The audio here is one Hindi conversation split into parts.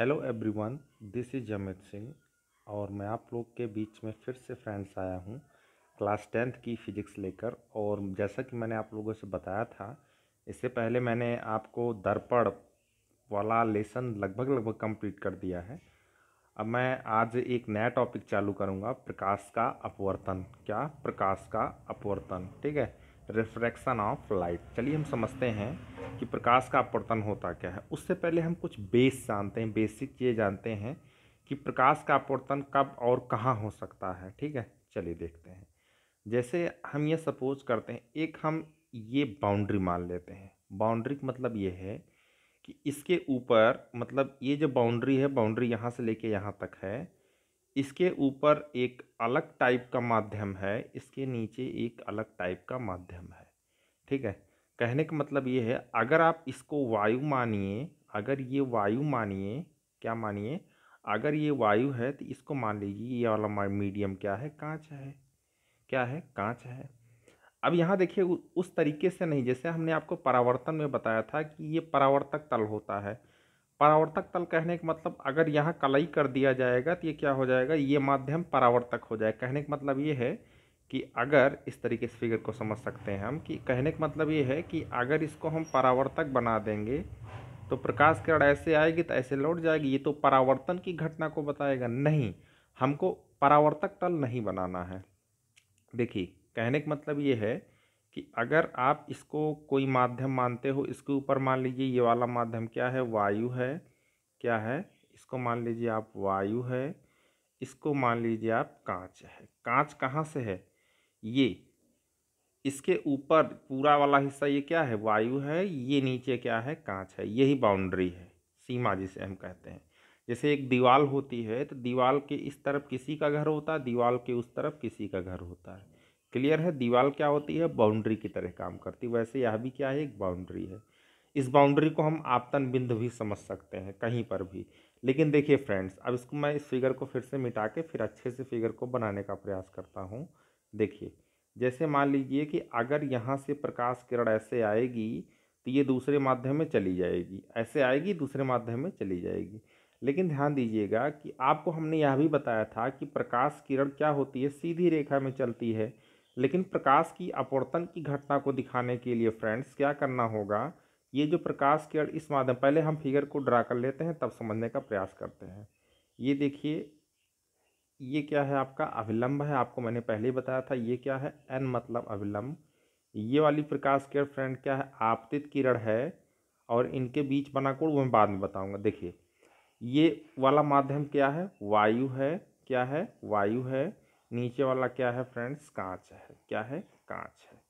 Hello everyone this is Jamit Singh और मैं आप लोग के बीच में फिर से फ्रेंड्स आया हूँ क्लास टेंथ की फ़िज़िक्स लेकर और जैसा कि मैंने आप लोगों से बताया था, इससे पहले मैंने आपको दर्पण वाला लेसन लगभग लगभग कंप्लीट कर दिया है। अब मैं आज एक नया टॉपिक चालू करूँगा, प्रकाश का अपवर्तन। क्या? प्रकाश का अपवर्तन, ठीक है? रिफ्रैक्शन ऑफ़ लाइट चलिए हम समझते हैं कि प्रकाश का अपवर्तन होता क्या है। उससे पहले हम कुछ बेस जानते हैं बेसिक ये जानते हैं कि प्रकाश का अपवर्तन कब और कहाँ हो सकता है। ठीक है? चलिए देखते हैं। जैसे हम ये सपोज़ करते हैं, एक हम ये बाउंड्री मान लेते हैं। बाउंड्री का मतलब ये है कि इसके ऊपर मतलब ये जो बाउंड्री है बाउंड्री यहाँ से लेके यहाँ तक है इसके ऊपर एक अलग टाइप का माध्यम है, इसके नीचे एक अलग टाइप का माध्यम है। ठीक है? कहने का मतलब ये है, अगर आप इसको वायु मानिए, अगर ये वायु मानिए, क्या मानिए? अगर ये वायु है तो इसको मान लीजिए ये वाला मीडियम क्या है? कांच है। क्या है? कांच है। अब यहाँ देखिए उस तरीके से नहीं, जैसे हमने आपको परावर्तन में बताया था कि ये परावर्तक तल होता है। परावर्तक तल कहने का मतलब अगर यहाँ कलई कर दिया जाएगा तो ये क्या हो जाएगा? ये माध्यम परावर्तक हो जाएगा कहने का मतलब ये है कि अगर इस तरीके से फिगर को समझ सकते हैं हम कि कहने का मतलब ये है कि अगर इसको हम परावर्तक बना देंगे तो प्रकाश किरण ऐसे आएगी तो ऐसे लौट जाएगी। ये तो परावर्तन की घटना को बताएगा। नहीं, हमको परावर्तक तल नहीं बनाना है। देखिए, कहने का मतलब ये है कि अगर आप इसको कोई माध्यम मानते हो, इसके ऊपर मान लीजिए ये वाला माध्यम क्या है? वायु है। क्या है? इसको मान लीजिए आप वायु है। इसको मान लीजिए आप कांच है। कांच कहाँ से है? ये। इसके ऊपर पूरा वाला हिस्सा ये क्या है? वायु है। ये नीचे क्या है? कांच है। यही बाउंड्री है। सीमा जिसे हम कहते हैं। जैसे एक दीवार होती है तो दीवार के इस तरफ़ किसी का घर होता है दीवार के उस तरफ़ किसी का घर होता है। क्लियर है? दीवार क्या होती है? बाउंड्री की तरह काम करती है। वैसे यह भी क्या है? एक बाउंड्री है। इस बाउंड्री को हम आपतन बिंदु भी समझ सकते हैं, कहीं पर भी। लेकिन देखिए फ्रेंड्स, अब इसको मैं इस फिगर को फिर से मिटा के फिर अच्छे से फिगर को बनाने का प्रयास करता हूँ। देखिए, जैसे मान लीजिए कि अगर यहाँ से प्रकाश किरण ऐसे आएगी तो ये दूसरे माध्यम में चली जाएगी। ऐसे आएगी, दूसरे माध्यम में चली जाएगी। लेकिन ध्यान दीजिएगा कि आपको हमने यह भी बताया था कि प्रकाश किरण क्या होती है? सीधी रेखा में चलती है। लेकिन प्रकाश की अपवर्तन की घटना को दिखाने के लिए फ्रेंड्स क्या करना होगा? ये जो प्रकाश किरण इस माध्यम, पहले हम फिगर को ड्रा कर लेते हैं, तब समझने का प्रयास करते हैं। ये देखिए, ये क्या है आपका? अविलंब है, आपको मैंने पहले ही बताया था, ये क्या है? एन मतलब अविलंब। ये वाली प्रकाश किरण फ्रेंड क्या है? आपतित किरण है, और इनके बीच बना कोण मैं बाद में बताऊँगा। देखिए, ये वाला माध्यम क्या है? वायु है। क्या है? वायु है। नीचे वाला क्या है फ्रेंड्स? कांच है। क्या है? कांच है।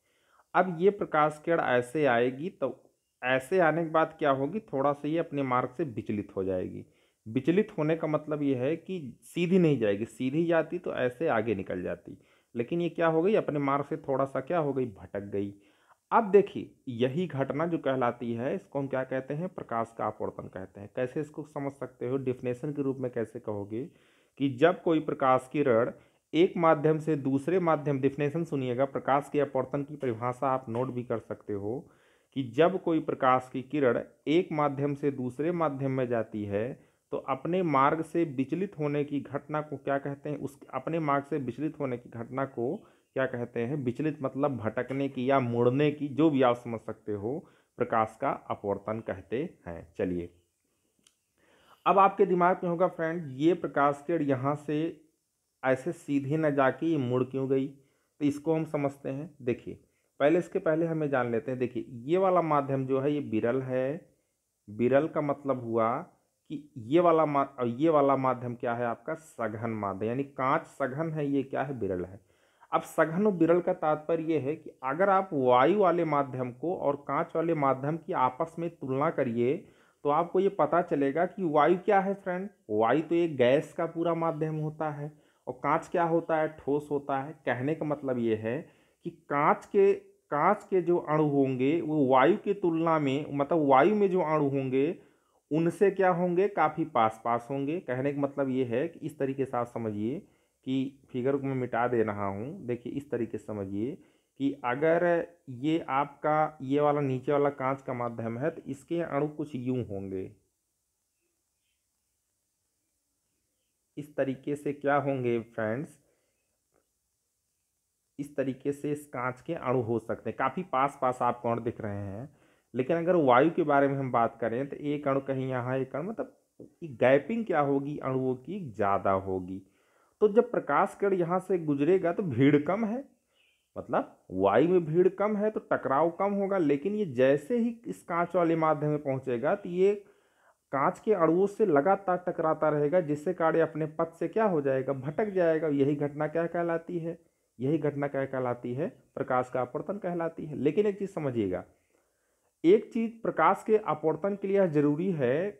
अब ये प्रकाश किरण ऐसे आएगी तो ऐसे आने के बाद क्या होगी? थोड़ा सा ये अपने मार्ग से विचलित हो जाएगी। विचलित होने का मतलब ये है कि सीधी नहीं जाएगी। सीधी जाती तो ऐसे आगे निकल जाती। लेकिन ये क्या हो गई? अपने मार्ग से थोड़ा सा क्या हो गई? भटक गई। अब देखिए, यही घटना जो कहलाती है, इसको हम क्या कहते हैं? प्रकाश का अपवर्तन कहते हैं। कैसे इसको समझ सकते हो? डिफिनेशन के रूप में कैसे कहोगे कि जब कोई प्रकाश किरण एक माध्यम से दूसरे माध्यम डिफिनेशन सुनिएगा। प्रकाश के अपवर्तन की परिभाषा आप नोट भी कर सकते हो कि जब कोई प्रकाश की किरण एक माध्यम से दूसरे माध्यम में जाती है तो अपने मार्ग से विचलित होने की घटना को क्या कहते हैं? उस, अपने मार्ग से विचलित होने की घटना को क्या कहते हैं? विचलित मतलब भटकने की या मुड़ने की, जो भी आप समझ सकते हो, प्रकाश का अपवर्तन कहते हैं। चलिए। अब आपके दिमाग में होगा फ्रेंड ये प्रकाश किरण यहाँ से ऐसे सीधे न जाके ये मुड़ क्यों गई? तो इसको हम समझते हैं। देखिए, पहले इसके पहले हमें जान लेते हैं। देखिए, ये वाला माध्यम जो है, ये बिरल है। बिरल का मतलब हुआ कि ये वाला मा, ये वाला माध्यम क्या है आपका? सघन माध्यम, यानी कांच सघन है, ये क्या है? बिरल है। अब सघन और बिरल का तात्पर्य ये है कि अगर आप वायु वाले माध्यम को और कांच वाले माध्यम की आपस में तुलना करिए तो आपको ये पता चलेगा कि वायु क्या है फ्रेंड वायु तो एक गैस का पूरा माध्यम होता है। और कांच क्या होता है? ठोस होता है। कहने का मतलब ये है कि कांच के कांच के जो अणु होंगे, वो वायु की तुलना में मतलब वायु में जो अणु होंगे, उनसे क्या होंगे? काफ़ी पास पास होंगे। कहने का मतलब ये है कि इस तरीके से आप समझिए कि फिगर को मैं मिटा दे रहा हूँ। देखिए, इस तरीके से समझिए कि अगर ये आपका, ये वाला नीचे वाला कांच का माध्यम है तो इसके अणु कुछ यूँ होंगे। इस तरीके से क्या होंगे फ्रेंड्स इस तरीके से इस कांच के अणु हो सकते हैं। काफ़ी पास पास आप कौन दिख रहे हैं। लेकिन अगर वायु के बारे में हम बात करें तो एक अणु कहीं यहाँ, एक अणु मतलब गैपिंग क्या होगी? अणुओं की ज़्यादा होगी। तो जब प्रकाश किरण यहाँ से गुजरेगा तो भीड़ कम है। मतलब वायु में भीड़ कम है तो टकराव कम होगा। लेकिन ये जैसे ही इस कांच वाले माध्यम में पहुंचेगा तो ये कांच के अणुओं से लगातार टकराता रहेगा, जिससे कार्य अपने पथ से क्या हो जाएगा? भटक जाएगा। यही घटना क्या कहलाती है? यही घटना क्या कहलाती है? प्रकाश का अपवर्तन कहलाती है। लेकिन एक चीज़ समझिएगा, एक चीज़ प्रकाश के अपवर्तन के लिए ज़रूरी है।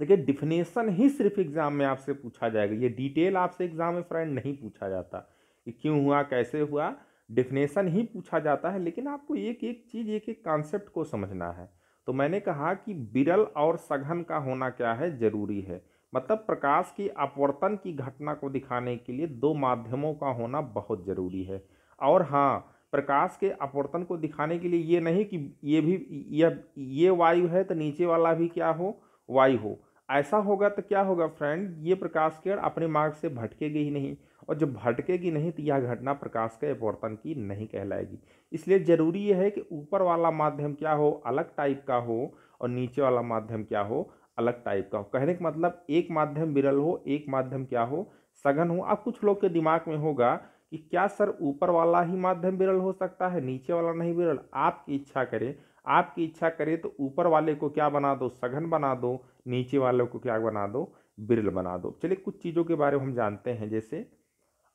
देखिए डिफिनेशन ही सिर्फ़ एग्ज़ाम में आपसे पूछा जाएगा। ये डिटेल आपसे एग्ज़ाम में फ्रेंड नहीं पूछा जाता कि क्यों हुआ, कैसे हुआ। डिफिनेशन ही पूछा जाता है, लेकिन आपको एक एक चीज़ एक एक कॉन्सेप्ट को समझना है। तो मैंने कहा कि बिरल और सघन का होना क्या है, ज़रूरी है। मतलब प्रकाश की अपवर्तन की घटना को दिखाने के लिए दो माध्यमों का होना बहुत ज़रूरी है। और हाँ प्रकाश के अपवर्तन को दिखाने के लिए ये नहीं कि ये भी यह ये वायु है तो नीचे वाला भी क्या हो? वायु हो। ऐसा होगा तो क्या होगा फ्रेंड? ये प्रकाश किरण अपने मार्ग से भटकेगी ही नहीं। और जब भटकेगी नहीं तो यह घटना प्रकाश के अपवर्तन की नहीं कहलाएगी। इसलिए ज़रूरी यह है कि ऊपर वाला माध्यम क्या हो, अलग टाइप का हो और नीचे वाला माध्यम क्या हो, अलग टाइप का हो। कहने का मतलब एक माध्यम विरल हो, एक माध्यम क्या हो, सघन हो। अब कुछ लोग के दिमाग में होगा कि क्या सर ऊपर वाला ही माध्यम विरल हो सकता है, नीचे वाला नहीं विरल? आपकी इच्छा करें, आपकी इच्छा करे तो ऊपर वाले को क्या बना दो? सघन बना दो, नीचे वाले को क्या बना दो? बिरल बना दो। चलिए कुछ चीज़ों के बारे में हम जानते हैं, जैसे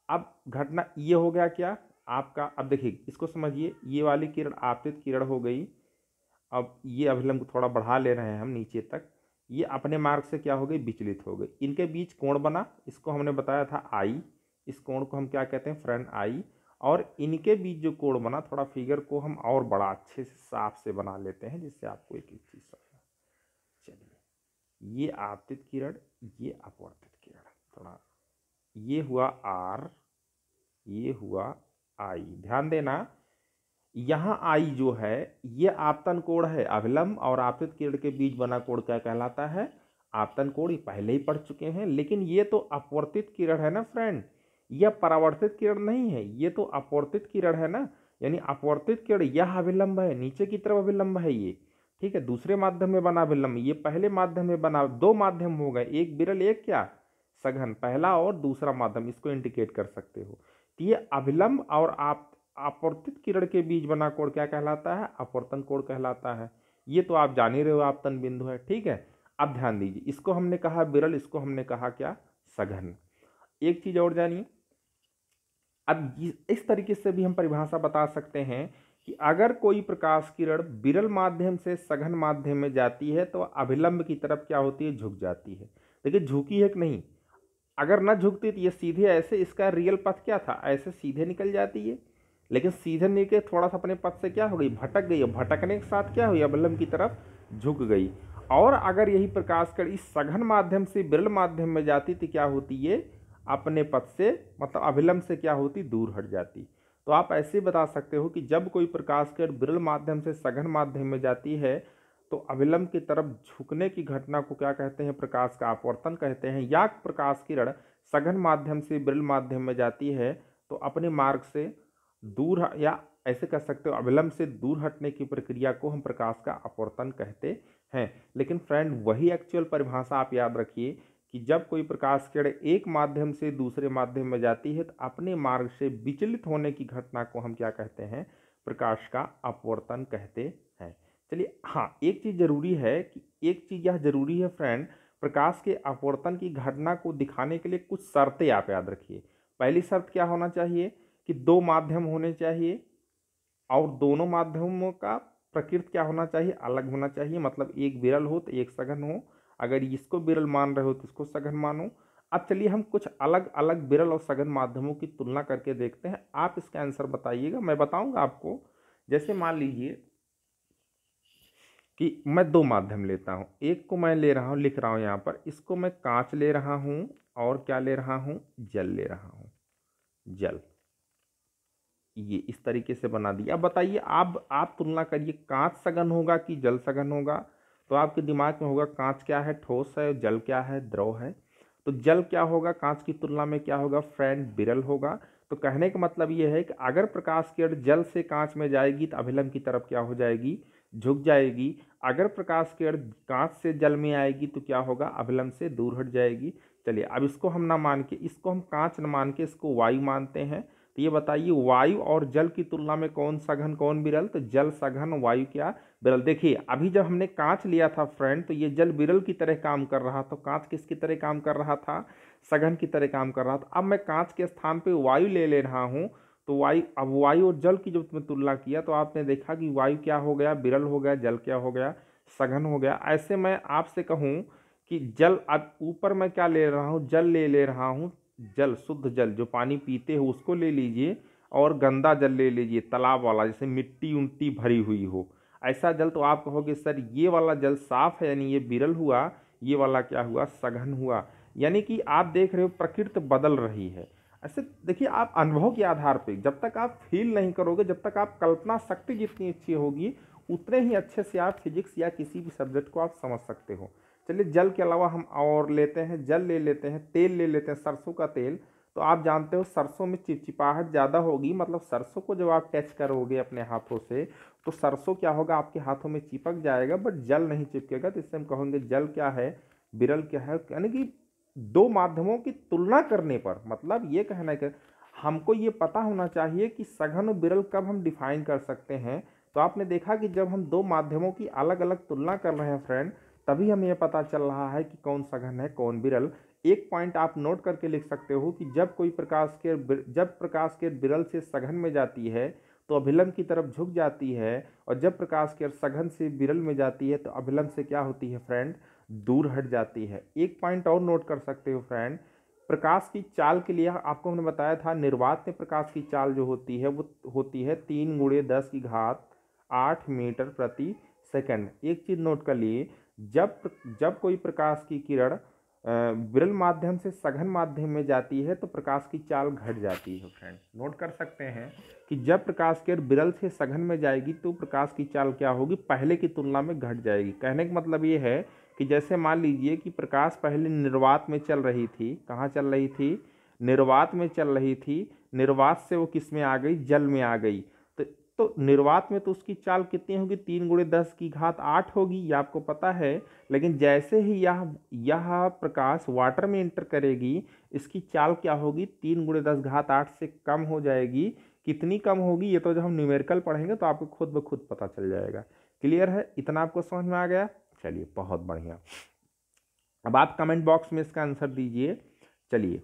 अब घटना ये हो गया क्या? आपका, अब देखिए, इसको समझिए, ये वाली किरण आपतित किरण हो गई। अब ये अभिलंब थोड़ा बढ़ा ले रहे हैं हम नीचे तक। ये अपने मार्ग से क्या हो गई? विचलित हो गई। इनके बीच कोण बना, इसको हमने बताया था आई। इस कोण को हम क्या कहते हैं? फ्रंट आई। और इनके बीच जो कोण बना, थोड़ा फिगर को हम और बड़ा अच्छे से, साफ़ से बना लेते हैं, जिससे आपको एक एक चीज़ समझ चलिए, ये आपतित किरण, ये अपवर्तित किरण। थोड़ा, ये हुआ आर। ये हुआ आई। ध्यान देना, यहाँ आई जो है, ये आपतन कोण है, अभिलंब और आपतित किरण के बीच बना कोण क्या कहलाता है? आपतन कोण पहले ही पढ़ चुके हैं, लेकिन ये तो अपवर्तित किरण है ना फ्रेंड यह परावर्तित किरण नहीं है, ये तो अपवर्तित किरण है ना? यानी अपवर्तित किरण, यह अभिलंब है, नीचे की तरफ़ अभिलंब है ये। ठीक है, दूसरे माध्यम में बना अभिलंब, ये पहले माध्यम में बना, दो माध्यम हो गए, एक बिरल एक क्या? सघन, पहला और दूसरा माध्यम, इसको इंडिकेट कर सकते हो। तो ये अभिलंब और आप अपवर्तित किरण के बीच बना कोण क्या कहलाता है? अपवर्तन कोण कहलाता है। ये तो आप जान ही रहे हो आपतन बिंदु है, ठीक है? अब ध्यान दीजिए, इसको हमने कहा बिरल इसको हमने कहा क्या? सघन। एक चीज़ और जानिए। अब इस तरीके से भी हम परिभाषा बता सकते हैं कि अगर कोई प्रकाश किरण विरल माध्यम से सघन माध्यम में जाती है तो अभिलंब की तरफ़ क्या होती है? झुक जाती है। देखिए, झुकी है कि नहीं? अगर न झुकती तो ये सीधे ऐसे इसका रियल पथ क्या था? ऐसे सीधे निकल जाती है लेकिन सीधे निकल थोड़ा सा अपने पथ से क्या हो गई? भटक गई और भटकने के साथ क्या हुई? अभिलंब की तरफ़ झुक गई। और अगर यही प्रकाश कर इस सघन माध्यम से बिरल माध्यम में जाती तो क्या होती ये? अपने पथ से मतलब अभिलंब से क्या होती? दूर हट जाती। तो आप ऐसे बता सकते हो कि जब कोई प्रकाश कर बिरल माध्यम से, सघन माध्यम में जाती है तो अविलंब की तरफ़ झुकने की घटना को क्या कहते हैं? प्रकाश का अपवर्तन कहते हैं। या प्रकाश किरण सघन माध्यम से विरल माध्यम में जाती है तो अपने मार्ग से दूर या ऐसे कह सकते हो, अविलंब से दूर हटने की प्रक्रिया को हम प्रकाश का अपवर्तन कहते हैं। लेकिन फ्रेंड, वही एक्चुअल परिभाषा आप याद रखिए कि जब कोई प्रकाश किरण एक माध्यम से दूसरे माध्यम में जाती है तो अपने मार्ग से विचलित होने की घटना को हम क्या कहते हैं? प्रकाश का अपवर्तन कहते चलिए हाँ एक चीज़ ज़रूरी है कि, एक चीज़ यह ज़रूरी है फ्रेंड, प्रकाश के अपवर्तन की घटना को दिखाने के लिए कुछ शर्तें आप याद रखिए। पहली शर्त क्या होना चाहिए? कि दो माध्यम होने चाहिए और दोनों माध्यमों का प्रकृति क्या होना चाहिए? अलग होना चाहिए मतलब एक विरल हो तो एक सघन हो। अगर इसको बिरल मान रहे हो तो इसको सघन मानो। अब चलिए, हम कुछ अलग अलग बिरल और सघन माध्यमों की तुलना करके देखते हैं। आप इसका आंसर बताइएगा, मैं बताऊँगा आपको। जैसे मान लीजिए कि मैं दो माध्यम लेता हूँ। एक को मैं ले रहा हूँ, लिख रहा हूँ यहाँ पर। इसको मैं कांच ले रहा हूँ और क्या ले रहा हूँ? जल ले रहा हूँ। जल। ये इस तरीके से बना दिया। अब बताइए, आप आप तुलना करिए, कांच सघन होगा कि जल सघन होगा? तो आपके दिमाग में होगा, कांच क्या है? ठोस है, जल क्या है? द्रव है। तो जल क्या होगा? कांच की तुलना में क्या होगा? फ्रेंड बिरल होगा। तो कहने का मतलब ये है कि अगर प्रकाश किरण जल से कांच में जाएगी तो अभिलंब की तरफ़ क्या हो जाएगी? झुक जाएगी। अगर प्रकाश किरण कांच से जल में आएगी तो क्या होगा? अभिलंब से दूर हट जाएगी। चलिए, अब इसको हम ना मान के, इसको हम कांच न मान के इसको वायु मानते हैं। तो ये बताइए, वायु और जल की तुलना में कौन सघन कौन बिरल तो जल सघन वायु क्या बिरल देखिए, अभी जब हमने कांच लिया था फ्रेंड तो ये जल बिरल की तरह काम कर रहा तो कांच किसकी तरह काम कर रहा था? सघन की तरह काम कर रहा था। अब मैं कांच के स्थान पर वायु ले ले रहा हूँ। तो वायु, अब वायु और जल की जब तुलना किया तो आपने देखा कि वायु क्या हो गया बिरल हो गया, जल क्या हो गया, सघन हो गया। ऐसे मैं आपसे कहूँ कि जल अब ऊपर मैं क्या ले रहा हूँ? जल ले ले रहा हूँ, जल, शुद्ध जल, जो पानी पीते हो उसको ले लीजिए और गंदा जल ले लीजिए, तालाब वाला, जैसे मिट्टी उट्टी भरी हुई हो। ऐसा जल तो आप कहोगे, सर, ये वाला जल साफ़ है, यानी ये बिरल हुआ, ये वाला क्या हुआ, सघन हुआ। यानी कि आप देख रहे हो, प्रकृति बदल रही है। ऐसे देखिए, आप अनुभव के आधार पे जब तक आप फील नहीं करोगे, जब तक आप कल्पना शक्ति जितनी अच्छी होगी, उतने ही अच्छे से आप फिजिक्स या किसी भी सब्जेक्ट को आप समझ सकते हो। चलिए, जल के अलावा हम और लेते हैं, जल ले लेते हैं, तेल ले लेते हैं, सरसों का तेल। तो आप जानते हो, सरसों में चिपचिपाहट ज़्यादा होगी मतलब सरसों को जब आप टच करोगे अपने हाथों से तो सरसों क्या होगा, आपके हाथों में चिपक जाएगा बट जल नहीं चिपकेगा। तो इससे हम कहेंगे, जल क्या है? बिरल क्या है? यानी कि दो माध्यमों की तुलना करने पर मतलब ये कहना है कि हमको ये पता होना चाहिए कि सघन और बिरल कब हम डिफाइन कर सकते हैं। तो आपने देखा कि जब हम दो माध्यमों की अलग अलग तुलना कर रहे हैं फ्रेंड तभी हमें यह पता चल रहा है कि कौन सघन है, कौन बिरल एक पॉइंट आप नोट करके लिख सकते हो कि जब कोई प्रकाश के जब प्रकाश के बिरल से सघन में जाती है तो अभिलंब की तरफ़ झुक जाती है, और जब प्रकाश के सघन से बिरल में जाती है तो अभिलंब से क्या होती है फ्रेंड दूर हट जाती है। एक पॉइंट और नोट कर सकते हो फ्रेंड प्रकाश की चाल के लिए आपको हमने बताया था, निर्वात में प्रकाश की चाल जो होती है, वो होती है तीन गुड़े दस की घात आठ मीटर प्रति सेकंड। एक चीज़ नोट कर लिए जब जब कोई प्रकाश की किरण विरल माध्यम से सघन माध्यम में जाती है तो प्रकाश की चाल घट जाती है फ्रेंड नोट कर सकते हैं कि जब प्रकाश किरण विरल से सघन में जाएगी तो प्रकाश की चाल क्या होगी? पहले की तुलना में घट जाएगी। कहने का मतलब ये है कि जैसे मान लीजिए कि प्रकाश पहले निर्वात में चल रही थी, कहाँ चल रही थी? निर्वात में चल रही थी। निर्वात से वो किसमें आ गई? जल में आ गई। तो तो निर्वात में तो उसकी चाल कितनी होगी? तीन गुड़े दस की घात आठ होगी, ये आपको पता है। लेकिन जैसे ही यह यह प्रकाश वाटर में इंटर करेगी, इसकी चाल क्या होगी? तीन गुड़े दस घात आठ से कम हो जाएगी। कितनी कम होगी? ये तो जब हम न्यूमेरिकल पढ़ेंगे तो आपको खुद ब खुद पता चल जाएगा। क्लियर है? इतना आपको समझ में आ गया? चलिए, बहुत बढ़िया। अब आप कमेंट बॉक्स में इसका आंसर दीजिए। चलिए,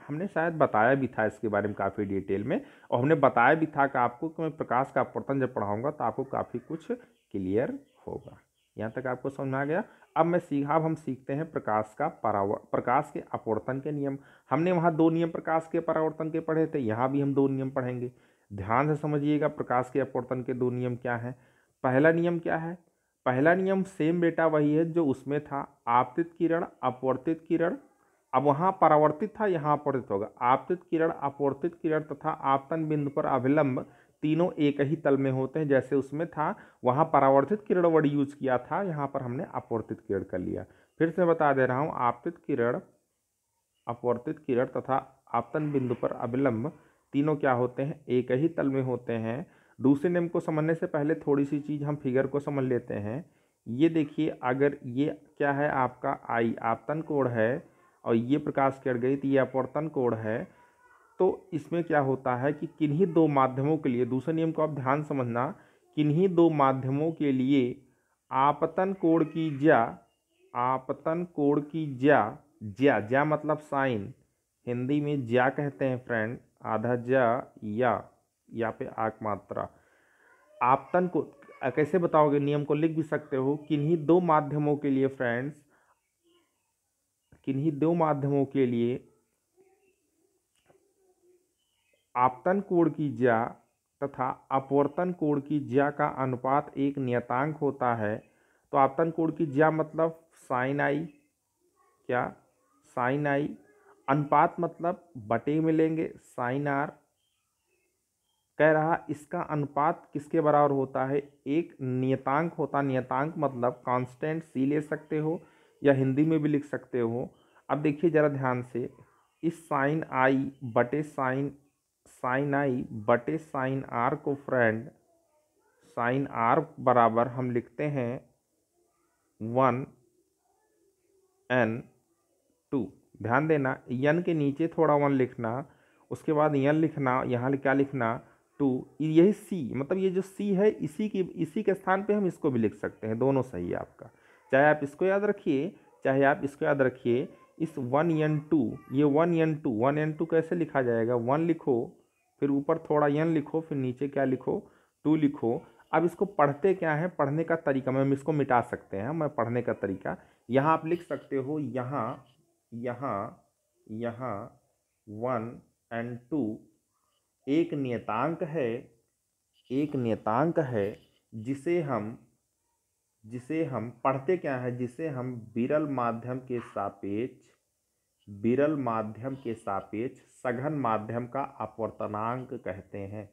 हमने शायद बताया भी था इसके बारे में काफ़ी डिटेल में, और हमने बताया भी था कि आपको कि मैं प्रकाश का अपवर्तन जब पढ़ाऊँगा तो आपको काफ़ी कुछ क्लियर होगा। यहाँ तक आपको समझ आ गया। अब मैं सीखा, अब हम सीखते हैं प्रकाश का परावर प्रकाश के अपवर्तन के नियम। हमने वहाँ दो नियम प्रकाश के परावर्तन के पढ़े थे, यहाँ भी हम दो नियम पढ़ेंगे। ध्यान से समझिएगा, प्रकाश के अपवर्तन के दो नियम क्या हैं? पहला नियम क्या है? पहला नियम सेम बेटा वही है जो उसमें था। आपतित किरण, अपवर्तित किरण। अब वहाँ परावर्तित था, यहाँ अपवर्तित होगा। आपतित किरण, अपवर्तित किरण तथा आपतन बिंदु पर अविलंब तीनों एक ही तल में होते हैं, जैसे उसमें था। वहाँ परावर्तित किरण वर्ड यूज़ किया था, यहाँ पर हमने अपवर्तित किरण कर लिया। फिर से बता दे रहा हूँ, आपतित किरण, अपवर्तित किरण तथा आपतन बिंदु पर अविलंब तीनों क्या होते हैं? एक ही तल में होते हैं। दूसरे नियम को समझने से पहले थोड़ी सी चीज़ हम फिगर को समझ लेते हैं। ये देखिए, अगर ये क्या है आपका आई आपतन कोण है और ये प्रकाश किरण गई तो ये अपवर्तन कोण है तो इसमें क्या होता है कि किन्हीं दो माध्यमों के लिए, दूसरे नियम को आप ध्यान समझना, किन्हीं दो माध्यमों के लिए आपतन कोण की ज्या आपतन कोण की ज्या ज्या ज्या मतलब साइन, हिंदी में ज्या कहते हैं फ्रेंड आधा ज्या या या पे आक मात्रा। आपतन को कैसे बताओगे? नियम को लिख भी सकते हो। किन्हीं दो माध्यमों के लिए फ्रेंड्स किन्हीं दो माध्यमों के लिए आपतन कोण की ज्या तथा अपवर्तन कोण की ज्या का अनुपात एक नियतांक होता है तो आपतन कोण की ज्या मतलब साइन आई क्या? साइन आई अनुपात मतलब बटे मिलेंगे साइन आर कह रहा, इसका अनुपात किसके बराबर होता है? एक नियतांक होता, नियतांक मतलब कांस्टेंट सी ले सकते हो या हिंदी में भी लिख सकते हो। अब देखिए ज़रा ध्यान से, इस साइन आई बटे साइन साइन आई बटे साइन आर को फ्रेंड साइन आर बराबर हम लिखते हैं वन एन टू ध्यान देना यन के नीचे थोड़ा वन लिखना, उसके बाद यन लिखना, यहाँ क्या लिखना? टू, यही सी मतलब ये जो सी है, इसी की, इसी के स्थान पे हम इसको भी लिख सकते हैं, दोनों सही है आपका। चाहे आप इसको याद रखिए, चाहे आप इसको याद रखिए, इस वन एन टू, ये one N two, one N two कैसे लिखा जाएगा? वन लिखो, फिर ऊपर थोड़ा यन लिखो, फिर नीचे क्या लिखो? टू लिखो। अब इसको पढ़ते क्या है? पढ़ने का तरीका मैं इसको मिटा सकते हैं, मैं पढ़ने का तरीका। यहाँ आप लिख सकते हो, यहाँ यहाँ यहाँ, वन एंड टू एक नियतांक है, एक नियतांक है जिसे हम जिसे हम पढ़ते क्या है? जिसे हम विरल माध्यम के सापेक्ष, विरल माध्यम के सापेक्ष सघन माध्यम का अपवर्तनांक कहते हैं।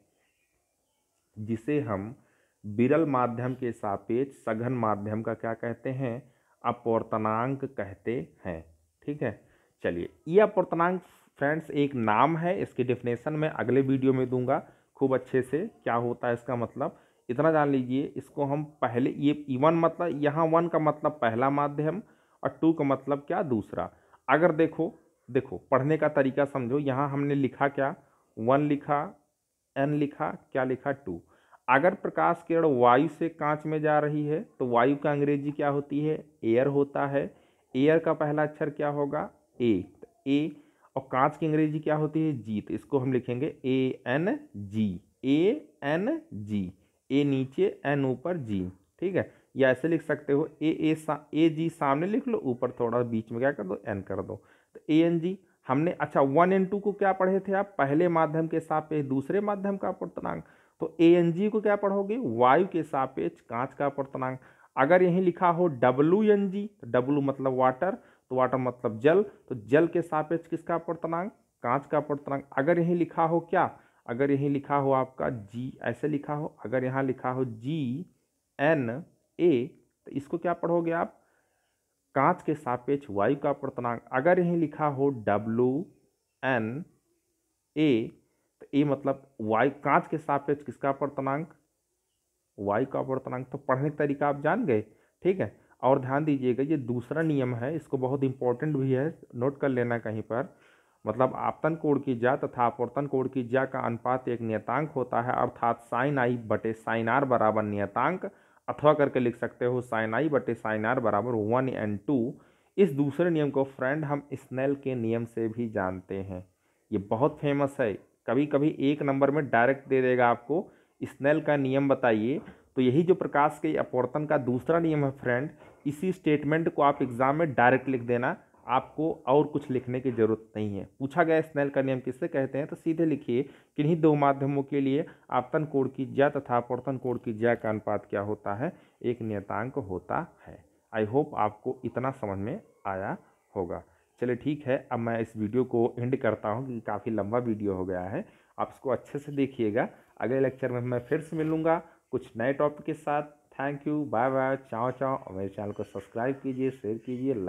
जिसे हम विरल माध्यम के सापेक्ष सघन माध्यम का क्या कहते हैं? अपवर्तनांक कहते हैं। ठीक है? चलिए, ये अपवर्तनांक फ्रेंड्स, एक नाम है, इसकी डेफिनेशन मैं अगले वीडियो में दूँगा। खूब अच्छे से क्या होता है इसका मतलब। इतना जान लीजिए, इसको हम पहले, ये वन मतलब यहाँ वन का मतलब पहला माध्यम और टू का मतलब क्या? दूसरा। अगर देखो देखो, पढ़ने का तरीका समझो। यहाँ हमने लिखा क्या? वन लिखा एन लिखा, क्या लिखा? टू अगर प्रकाश किरण वायु से कांच में जा रही है तो वायु का अंग्रेज़ी क्या होती है? एयर होता है। एयर का पहला अक्षर क्या होगा? ए ए और कांच की अंग्रेज़ी क्या होती है? जी तो इसको हम लिखेंगे A N G A N G ए नीचे एन ऊपर जी ठीक है? या ऐसे लिख सकते हो ए ए सा ए जी सामने लिख लो, ऊपर थोड़ा बीच में क्या कर दो एन कर दो। तो ए एन जी हमने अच्छा वन एन टू को क्या पढ़े थे आप? पहले माध्यम के सापेक्ष, दूसरे माध्यम का अपवर्तनांक तो ए एन जी को क्या पढ़ोगे? वायु के सापेक्ष, कांच का अपवर्तनांक अगर यहीं लिखा हो डब्लू एन जी तो डब्लू मतलब वाटर तो वाटर मतलब जल तो जल के सापेक्ष किसका अपवर्तनांक कांच का अपवर्तनांक अगर यहीं लिखा हो क्या? अगर यहीं लिखा हो आपका जी ऐसे लिखा हो। अगर यहाँ लिखा हो जी एन ए तो इसको क्या पढ़ोगे आप? कांच के सापेक्ष वायु का अपवर्तनांक अगर यहीं लिखा हो डब्लू एन ए तो ए मतलब वायु, कांच के सापेक्ष किसका अपवर्तनांक वायु का अपवर्तनांक तो पढ़ने का तरीका आप जान गए? ठीक है। और ध्यान दीजिएगा, ये दूसरा नियम है, इसको बहुत इंपॉर्टेंट भी है नोट कर लेना कहीं पर। मतलब आपतन कोण की जा तथा अपवर्तन कोण की जा का अनुपात एक नियतांक होता है, अर्थात साइन आई बटे साइन आर बराबर नियतांक, अथवा करके लिख सकते हो साइन आई बटे साइन आर बराबर वन एंड टू इस दूसरे नियम को फ्रेंड हम स्नेल के नियम से भी जानते हैं। ये बहुत फ़ेमस है। कभी कभी एक नंबर में डायरेक्ट दे देगा आपको। स्नेल का नियम बताइए। तो यही जो प्रकाश के अपवर्तन का दूसरा नियम है फ्रेंड इसी स्टेटमेंट को आप एग्ज़ाम में डायरेक्ट लिख देना। आपको और कुछ लिखने की ज़रूरत नहीं है। पूछा गया स्नेल का नियम किससे कहते हैं? तो सीधे लिखिए, किन्हीं दो माध्यमों के लिए आपतन कोण की ज्या तथा अपवर्तन कोण की ज्या का अनुपात क्या होता है? एक नियतांक होता है। आई होप आपको इतना समझ में आया होगा। चलिए ठीक है, अब मैं इस वीडियो को एंड करता हूँ क्योंकि काफ़ी लंबा वीडियो हो गया है। आप इसको अच्छे से देखिएगा। अगले लेक्चर में मैं फिर से मिलूँगा। कुछ नए टॉपिक के साथ। Thank you bye bye ciao ciao और मेरे चैनल को सब्सक्राइब कीजिए शेयर कीजिए लाइक